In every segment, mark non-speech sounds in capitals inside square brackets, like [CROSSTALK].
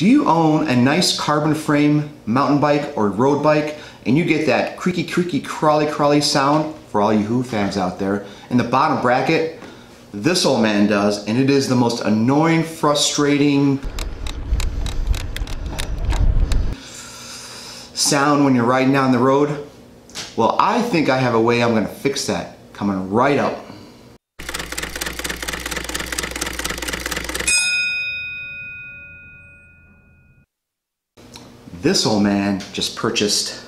Do you own a nice carbon frame mountain bike or road bike and you get that creaky creaky crawly crawly sound for all you Who fans out there in the bottom bracket? This old man does and it is the most annoying, frustrating sound when you're riding down the road. Well, I think I have a way I'm gonna fix that coming right up. This old man just purchased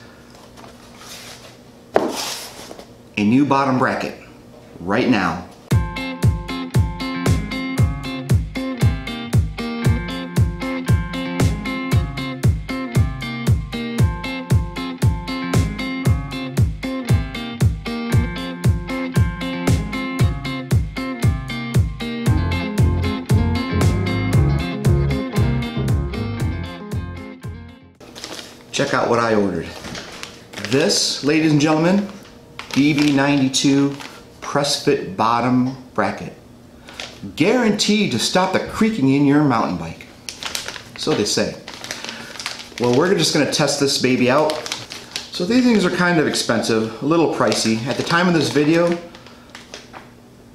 a new bottom bracket right now. Check out what I ordered. This, ladies and gentlemen, BB92 press fit bottom bracket. Guaranteed to stop the creaking in your mountain bike. So they say. Well, we're just gonna test this baby out. So these things are kind of expensive, a little pricey. At the time of this video,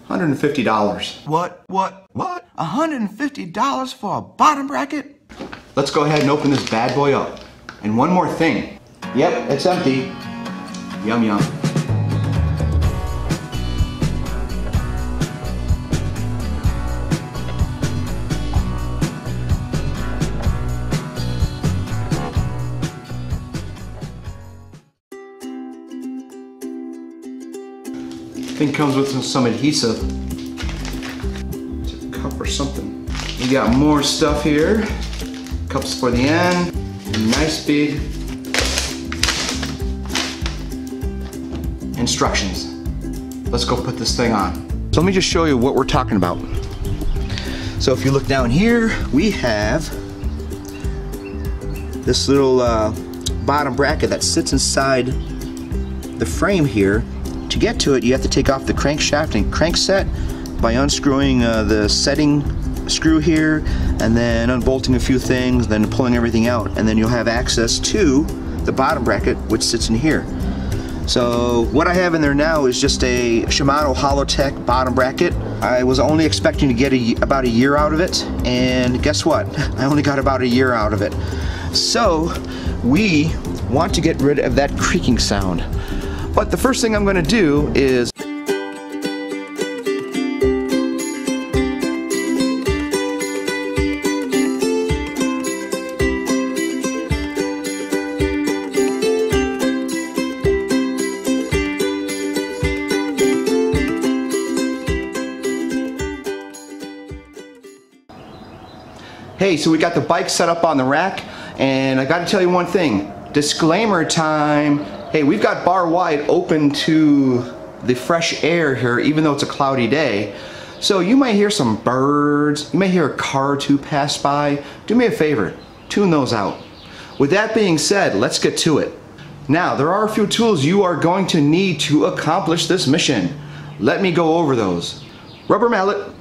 $150. What, what, what? $150 for a bottom bracket? Let's go ahead and open this bad boy up. And one more thing. Yep, it's empty. Yum yum. Thing comes with some adhesive. It's a cup or something. We got more stuff here. Cups for the end nice big instructions. Let's go put this thing on. So let me just show you what we're talking about. So if you look down here, we have this little uh, bottom bracket that sits inside the frame here. To get to it, you have to take off the crankshaft and crankset by unscrewing uh, the setting screw here and then unbolting a few things, then pulling everything out, and then you'll have access to the bottom bracket which sits in here. So what I have in there now is just a Shimano Hollowtech bottom bracket. I was only expecting to get a, about a year out of it, and guess what? [LAUGHS] I only got about a year out of it. So we want to get rid of that creaking sound. But the first thing I'm going to do is Hey, so we got the bike set up on the rack, and I gotta tell you one thing. Disclaimer time. Hey, we've got bar wide open to the fresh air here, even though it's a cloudy day. So you might hear some birds, you may hear a car or two pass by. Do me a favor, tune those out. With that being said, let's get to it. Now, there are a few tools you are going to need to accomplish this mission. Let me go over those. Rubber mallet,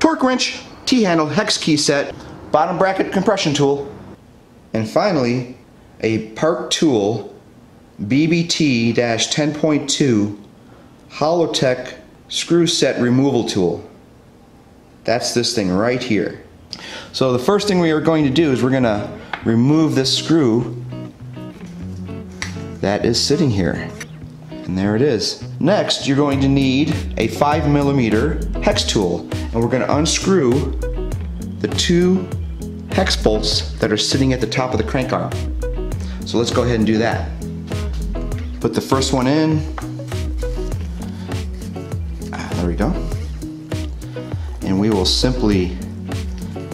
torque wrench, T-handle hex key set, bottom bracket compression tool, and finally a Park Tool BBT-10.2 Hollowtech screw set removal tool. That's this thing right here. So the first thing we are going to do is we're going to remove this screw that is sitting here. And there it is. Next, you're going to need a 5 millimeter hex tool. And we're going to unscrew the two hex bolts that are sitting at the top of the crank arm. So let's go ahead and do that. Put the first one in. Ah, there we go. And we will simply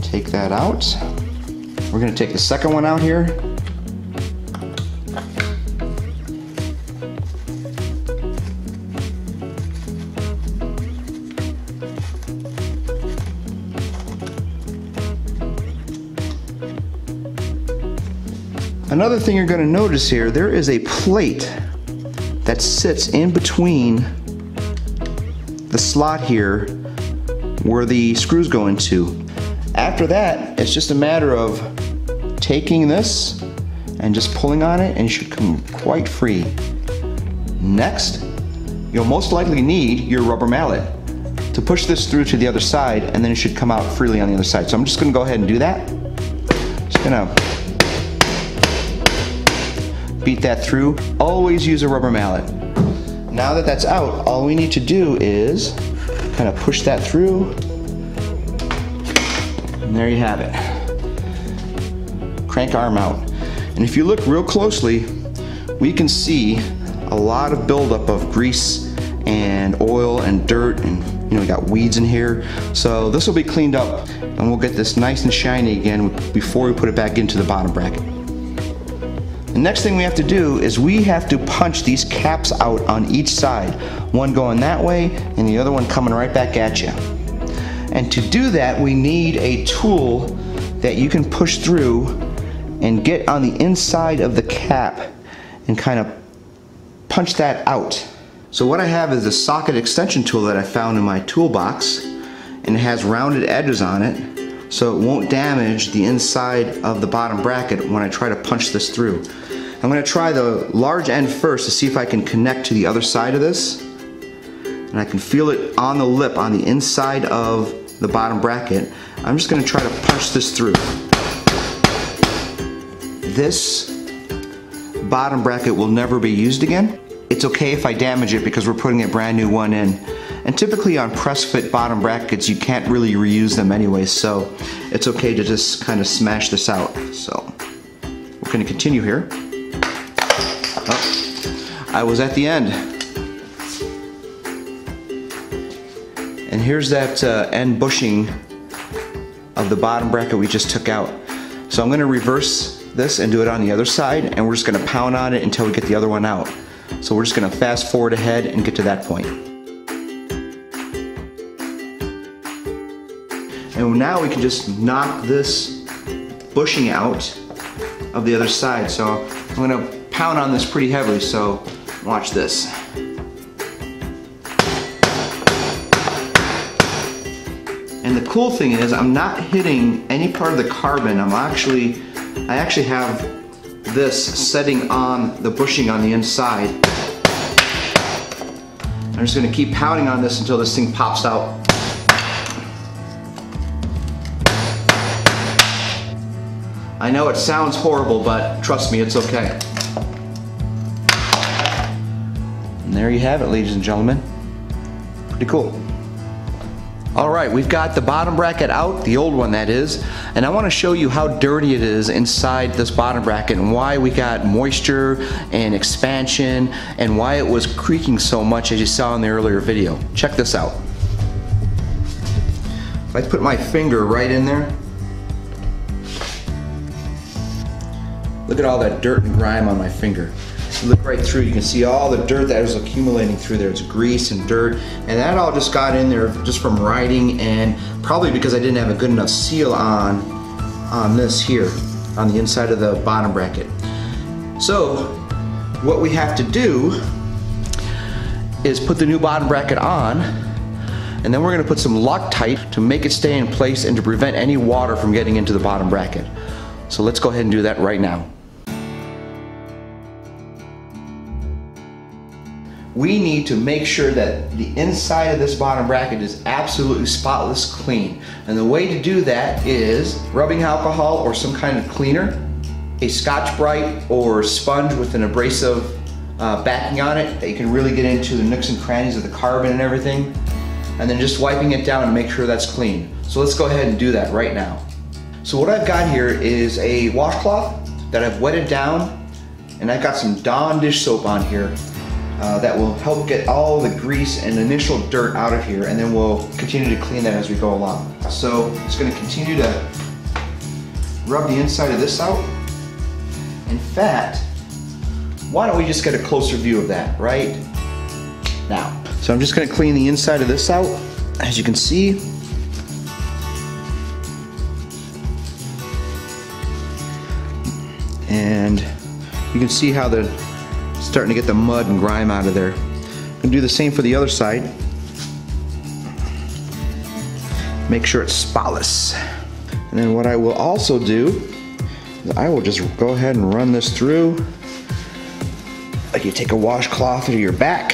take that out. We're going to take the second one out here Another thing you're going to notice here, there is a plate that sits in between the slot here where the screws go into. After that, it's just a matter of taking this and just pulling on it and it should come quite free. Next, you'll most likely need your rubber mallet to push this through to the other side and then it should come out freely on the other side. So I'm just gonna go ahead and do that. Just gonna beat that through. Always use a rubber mallet. Now that that's out, all we need to do is kind of push that through. And there you have it. Crank arm out. And if you look real closely, we can see a lot of buildup of grease and oil and dirt and you know, we got weeds in here. So this will be cleaned up and we'll get this nice and shiny again before we put it back into the bottom bracket. The next thing we have to do is we have to punch these caps out on each side. One going that way and the other one coming right back at you. And to do that, we need a tool that you can push through and get on the inside of the cap and kind of punch that out. So what I have is a socket extension tool that I found in my toolbox and it has rounded edges on it so it won't damage the inside of the bottom bracket when I try to punch this through. I'm going to try the large end first to see if I can connect to the other side of this and I can feel it on the lip on the inside of the bottom bracket. I'm just going to try to punch this through. This bottom bracket will never be used again. It's okay if I damage it because we're putting a brand new one in. And typically on press fit bottom brackets, you can't really reuse them anyway, so it's okay to just kind of smash this out. So we're gonna continue here. Oh, I was at the end. And here's that uh, end bushing of the bottom bracket we just took out. So I'm gonna reverse this and do it on the other side, and we're just gonna pound on it until we get the other one out. So we're just gonna fast forward ahead and get to that point. And now we can just knock this bushing out of the other side. So I'm gonna pound on this pretty heavily, so watch this. And the cool thing is I'm not hitting any part of the carbon. I'm actually, I actually have this setting on the bushing on the inside. I'm just gonna keep pounding on this until this thing pops out. I know it sounds horrible, but trust me, it's okay. And there you have it, ladies and gentlemen. Pretty cool. All right, we've got the bottom bracket out, the old one that is, and I wanna show you how dirty it is inside this bottom bracket and why we got moisture and expansion and why it was creaking so much as you saw in the earlier video. Check this out. If I put my finger right in there, look at all that dirt and grime on my finger you look right through, you can see all the dirt that was accumulating through there. It's grease and dirt, and that all just got in there just from riding and probably because I didn't have a good enough seal on, on this here, on the inside of the bottom bracket. So, what we have to do is put the new bottom bracket on, and then we're gonna put some Loctite to make it stay in place and to prevent any water from getting into the bottom bracket. So let's go ahead and do that right now. We need to make sure that the inside of this bottom bracket is absolutely spotless clean. And the way to do that is rubbing alcohol or some kind of cleaner, a Scotch-Brite or sponge with an abrasive uh, backing on it that you can really get into the nooks and crannies of the carbon and everything. And then just wiping it down and make sure that's clean. So let's go ahead and do that right now. So what I've got here is a washcloth that I've wetted down and I've got some Dawn dish soap on here uh, that will help get all the grease and initial dirt out of here and then we'll continue to clean that as we go along. So it's going to continue to rub the inside of this out. In fact, why don't we just get a closer view of that right now. So I'm just going to clean the inside of this out. As you can see, and you can see how the starting to get the mud and grime out of there. I'm gonna do the same for the other side. Make sure it's spotless. And then what I will also do is I will just go ahead and run this through. Like you take a washcloth to your back.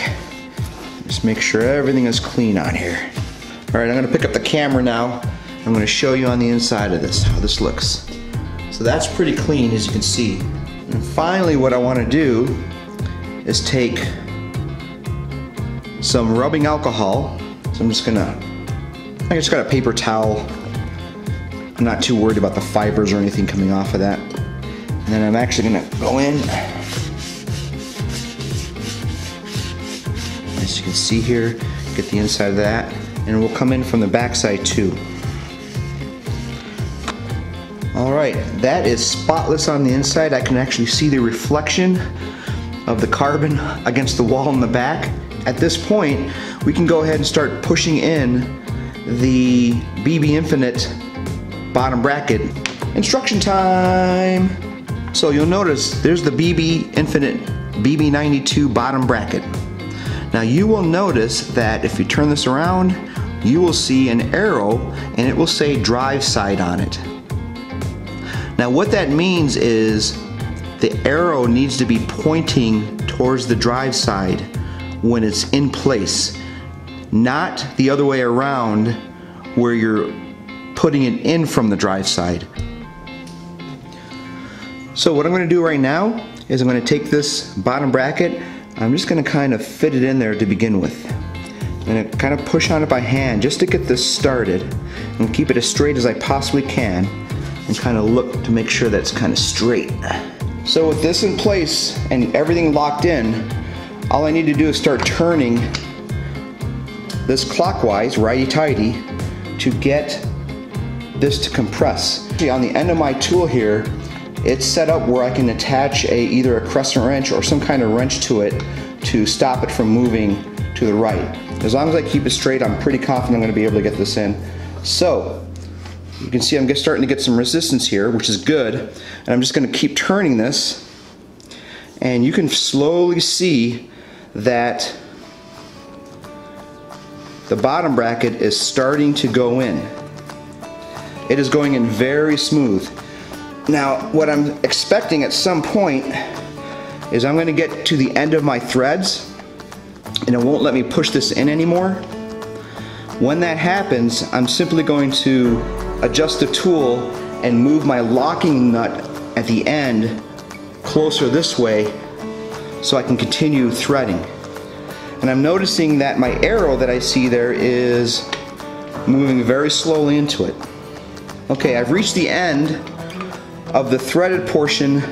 Just make sure everything is clean on here. All right, I'm gonna pick up the camera now. I'm gonna show you on the inside of this, how this looks. So that's pretty clean as you can see. And finally what I wanna do is take some rubbing alcohol. So I'm just gonna, I just got a paper towel I'm not too worried about the fibers or anything coming off of that. And then I'm actually gonna go in. As you can see here, get the inside of that. And we'll come in from the back side too. All right, that is spotless on the inside. I can actually see the reflection of the carbon against the wall in the back. At this point, we can go ahead and start pushing in the BB Infinite bottom bracket. Instruction time! So you'll notice there's the BB Infinite BB92 bottom bracket. Now you will notice that if you turn this around, you will see an arrow and it will say drive side on it. Now what that means is the arrow needs to be pointing towards the drive side when it's in place, not the other way around where you're putting it in from the drive side. So what I'm going to do right now is I'm going to take this bottom bracket, I'm just going to kind of fit it in there to begin with. I'm to kind of push on it by hand just to get this started and keep it as straight as I possibly can and kind of look to make sure that's kind of straight. So with this in place and everything locked in, all I need to do is start turning this clockwise, righty-tighty, to get this to compress. On the end of my tool here, it's set up where I can attach a either a crescent wrench or some kind of wrench to it to stop it from moving to the right. As long as I keep it straight, I'm pretty confident I'm going to be able to get this in. So, you can see I'm starting to get some resistance here, which is good. And I'm just going to keep turning this. And you can slowly see that the bottom bracket is starting to go in. It is going in very smooth. Now, what I'm expecting at some point is I'm gonna get to the end of my threads and it won't let me push this in anymore. When that happens, I'm simply going to adjust the tool and move my locking nut at the end closer this way so I can continue threading. And I'm noticing that my arrow that I see there is moving very slowly into it. Okay, I've reached the end of the threaded portion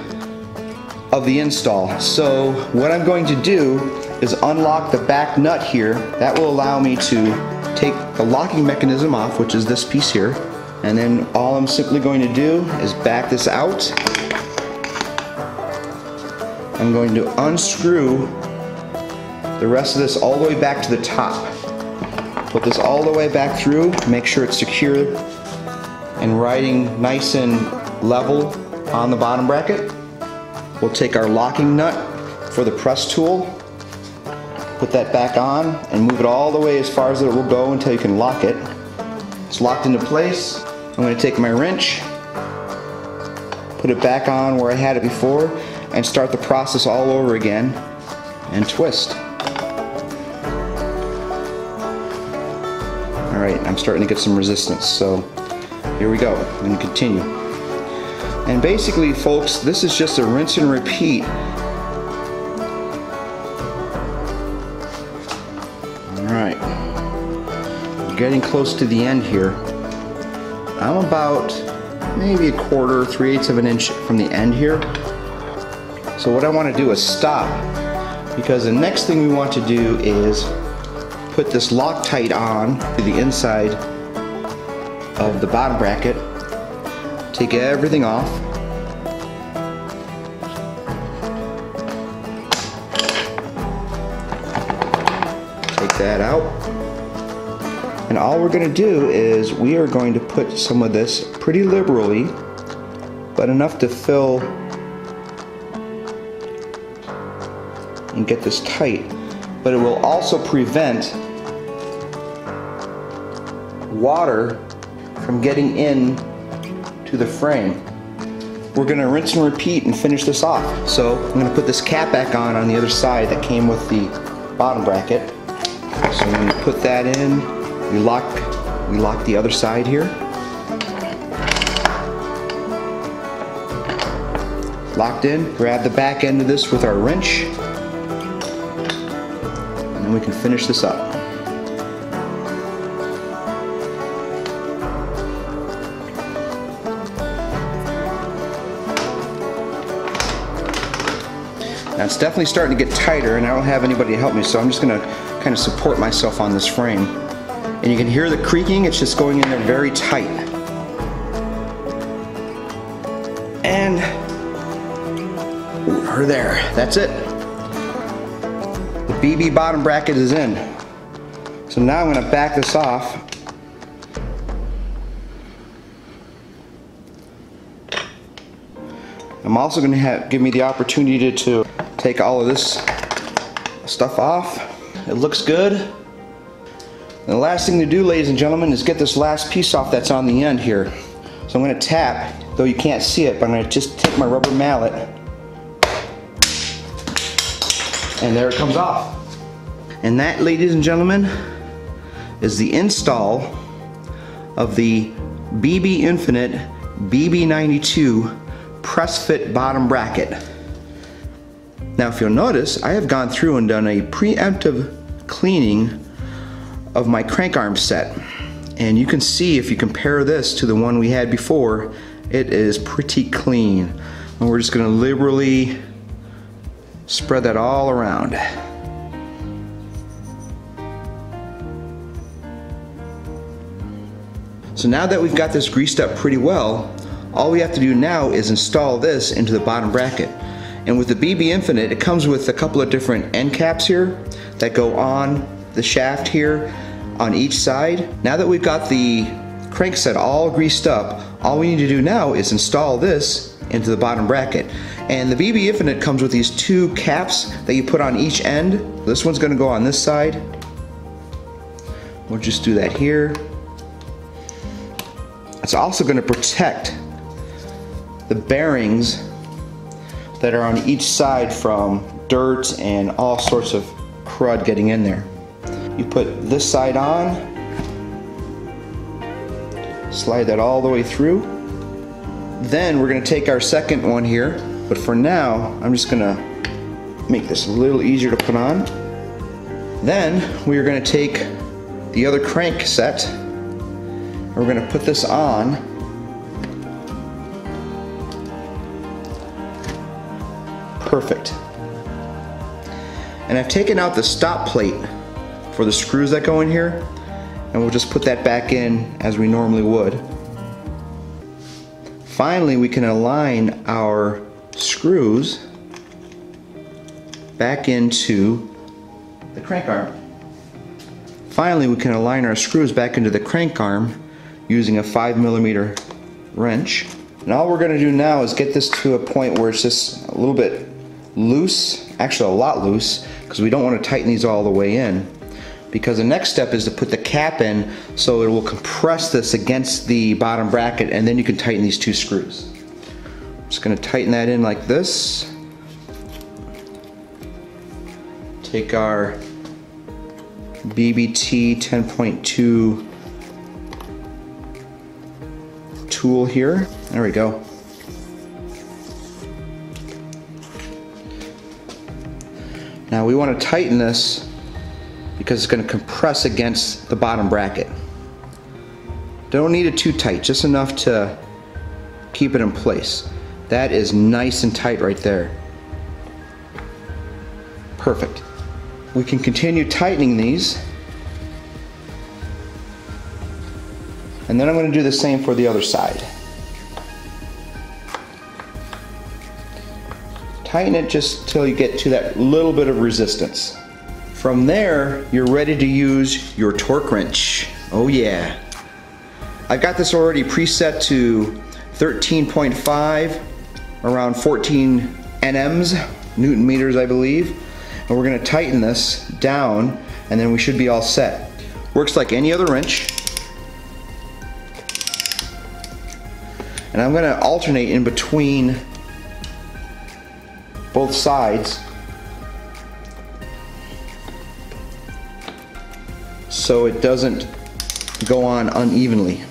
of the install. So what I'm going to do is unlock the back nut here. That will allow me to take the locking mechanism off, which is this piece here. And then all I'm simply going to do is back this out. I'm going to unscrew the rest of this all the way back to the top. Put this all the way back through, make sure it's secure and riding nice and level on the bottom bracket. We'll take our locking nut for the press tool, put that back on and move it all the way as far as it will go until you can lock it. It's locked into place. I'm going to take my wrench, put it back on where I had it before and start the process all over again and twist. Alright, I'm starting to get some resistance so here we go. To continue. And basically, folks, this is just a rinse and repeat. Alright. Getting close to the end here. I'm about maybe a quarter, three eighths of an inch from the end here. So what I want to do is stop because the next thing we want to do is put this Loctite on to the inside of the bottom bracket. Take everything off. Take that out. And all we're going to do is we are going to put some of this pretty liberally, but enough to fill and get this tight. But it will also prevent water from getting in to the frame. We're gonna rinse and repeat and finish this off. So I'm gonna put this cap back on on the other side that came with the bottom bracket. So I'm gonna put that in, we lock, we lock the other side here. Locked in, grab the back end of this with our wrench, and then we can finish this up. Now it's definitely starting to get tighter and I don't have anybody to help me so I'm just gonna kind of support myself on this frame. And you can hear the creaking, it's just going in there very tight. And we're there, that's it. The BB bottom bracket is in. So now I'm gonna back this off I'm also going to have, give me the opportunity to, to take all of this stuff off. It looks good. And the last thing to do, ladies and gentlemen, is get this last piece off that's on the end here. So I'm going to tap, though you can't see it, but I'm to just take my rubber mallet and there it comes off. And that, ladies and gentlemen, is the install of the BB Infinite BB92 press fit bottom bracket. Now if you'll notice, I have gone through and done a preemptive cleaning of my crank arm set. And you can see if you compare this to the one we had before, it is pretty clean. And we're just gonna liberally spread that all around. So now that we've got this greased up pretty well, all we have to do now is install this into the bottom bracket. And with the BB Infinite, it comes with a couple of different end caps here that go on the shaft here on each side. Now that we've got the crank set all greased up, all we need to do now is install this into the bottom bracket. And the BB Infinite comes with these two caps that you put on each end. This one's gonna go on this side. We'll just do that here. It's also gonna protect the bearings that are on each side from dirt and all sorts of crud getting in there. You put this side on, slide that all the way through. Then we're gonna take our second one here, but for now, I'm just gonna make this a little easier to put on. Then we're gonna take the other crank set, and we're gonna put this on perfect. And I've taken out the stop plate for the screws that go in here and we'll just put that back in as we normally would. Finally, we can align our screws back into the crank arm. Finally, we can align our screws back into the crank arm using a 5 millimeter wrench. And all we're going to do now is get this to a point where it's just a little bit loose, actually a lot loose, because we don't want to tighten these all the way in. Because the next step is to put the cap in so it will compress this against the bottom bracket and then you can tighten these two screws. I'm just going to tighten that in like this. Take our BBT 10.2 tool here. There we go. Now we want to tighten this because it's going to compress against the bottom bracket. Don't need it too tight, just enough to keep it in place. That is nice and tight right there. Perfect. We can continue tightening these. And then I'm going to do the same for the other side. Tighten it just till you get to that little bit of resistance. From there, you're ready to use your torque wrench. Oh yeah. I've got this already preset to 13.5, around 14 NMs, Newton meters I believe. And we're gonna tighten this down and then we should be all set. Works like any other wrench. And I'm gonna alternate in between both sides so it doesn't go on unevenly.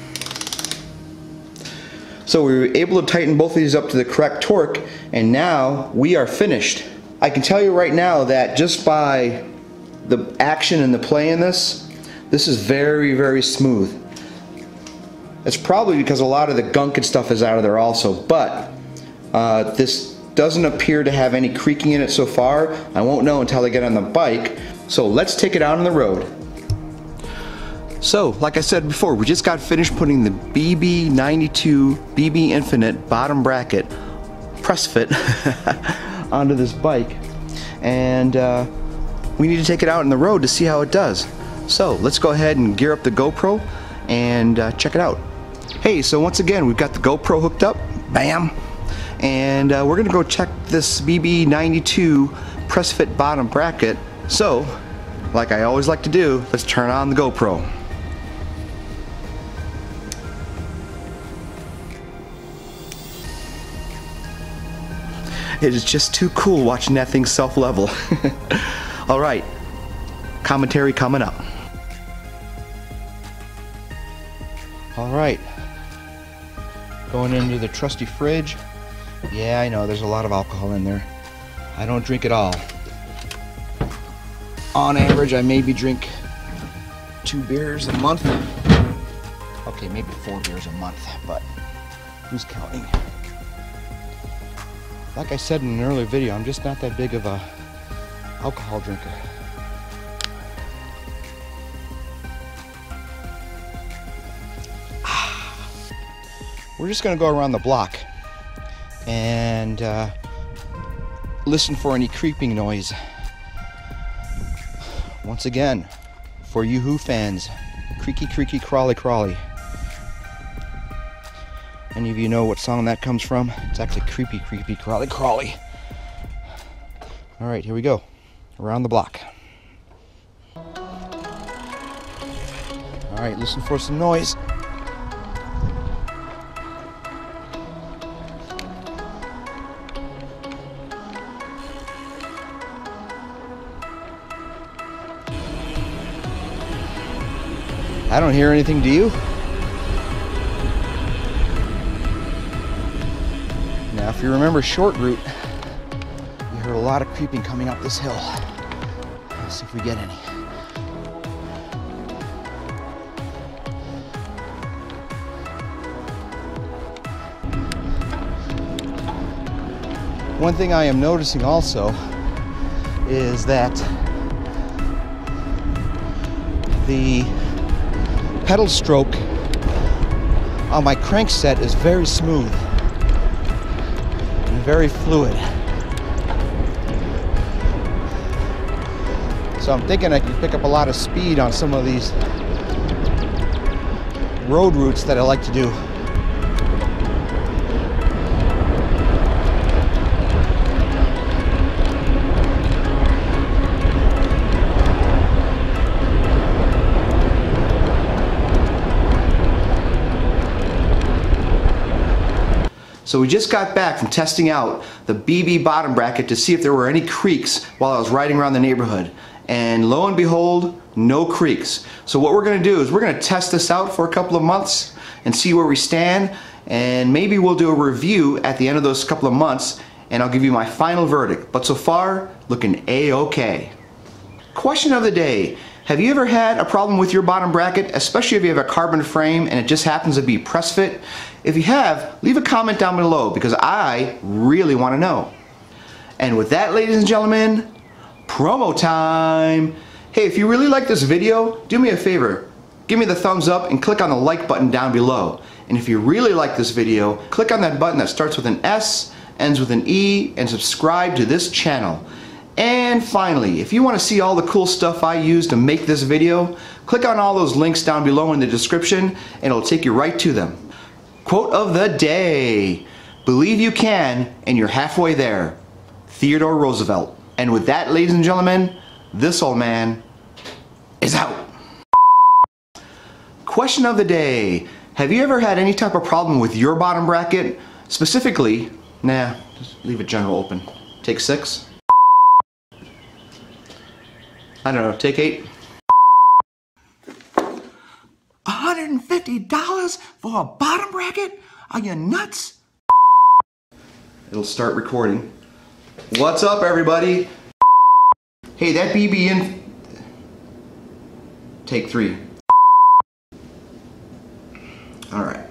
So we were able to tighten both of these up to the correct torque and now we are finished. I can tell you right now that just by the action and the play in this, this is very, very smooth. It's probably because a lot of the gunk and stuff is out of there also, but uh, this doesn't appear to have any creaking in it so far. I won't know until I get on the bike. So let's take it out on the road. So, like I said before, we just got finished putting the BB92 BB Infinite bottom bracket press fit [LAUGHS] onto this bike. And uh, we need to take it out on the road to see how it does. So, let's go ahead and gear up the GoPro and uh, check it out. Hey, so once again, we've got the GoPro hooked up. Bam! And uh, we're gonna go check this BB92 press fit bottom bracket. So, like I always like to do, let's turn on the GoPro. It is just too cool watching that thing self-level. [LAUGHS] All right, commentary coming up. All right, going into the trusty fridge. Yeah, I know, there's a lot of alcohol in there. I don't drink it all. On average, I maybe drink two beers a month. Okay, maybe four beers a month, but who's counting? Like I said in an earlier video, I'm just not that big of a alcohol drinker. [SIGHS] We're just gonna go around the block and uh, listen for any creeping noise. Once again, for you Who fans, creaky, creaky, crawly, crawly. Any of you know what song that comes from? It's actually creepy, creepy, crawly, crawly. All right, here we go. Around the block. All right, listen for some noise. I don't hear anything, do you? If you remember short route, you heard a lot of creeping coming up this hill. Let's see if we get any. One thing I am noticing also is that the pedal stroke on my crankset is very smooth and very fluid. So I'm thinking I can pick up a lot of speed on some of these road routes that I like to do. So we just got back from testing out the BB bottom bracket to see if there were any creaks while I was riding around the neighborhood. And lo and behold, no creaks. So what we're gonna do is we're gonna test this out for a couple of months and see where we stand. And maybe we'll do a review at the end of those couple of months and I'll give you my final verdict. But so far, looking A-okay. Question of the day. Have you ever had a problem with your bottom bracket, especially if you have a carbon frame and it just happens to be press fit? If you have, leave a comment down below because I really want to know. And with that, ladies and gentlemen, promo time. Hey, if you really like this video, do me a favor. Give me the thumbs up and click on the like button down below. And if you really like this video, click on that button that starts with an S, ends with an E, and subscribe to this channel. And finally, if you want to see all the cool stuff I use to make this video, click on all those links down below in the description and it'll take you right to them. Quote of the day, believe you can and you're halfway there. Theodore Roosevelt. And with that, ladies and gentlemen, this old man is out. Question of the day, Have you ever had any type of problem with your bottom bracket? Specifically, nah, just leave it general open. Take six. I don't know, take eight. $150 for a bottom bracket? Are you nuts? It'll start recording. What's up, everybody? Hey, that BB in. Take three. All right.